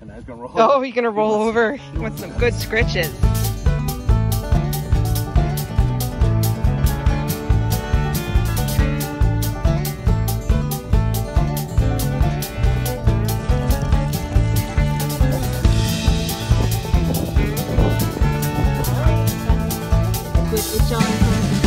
And gonna roll. Oh, he's gonna roll over. He wants some good scritches. Good job.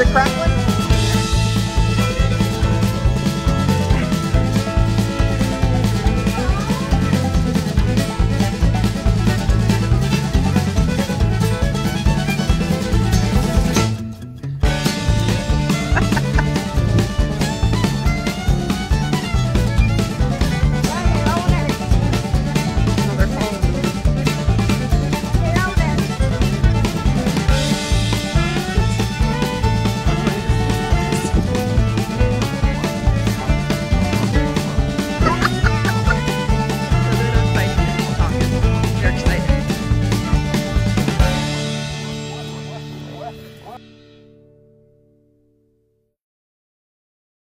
the crackling?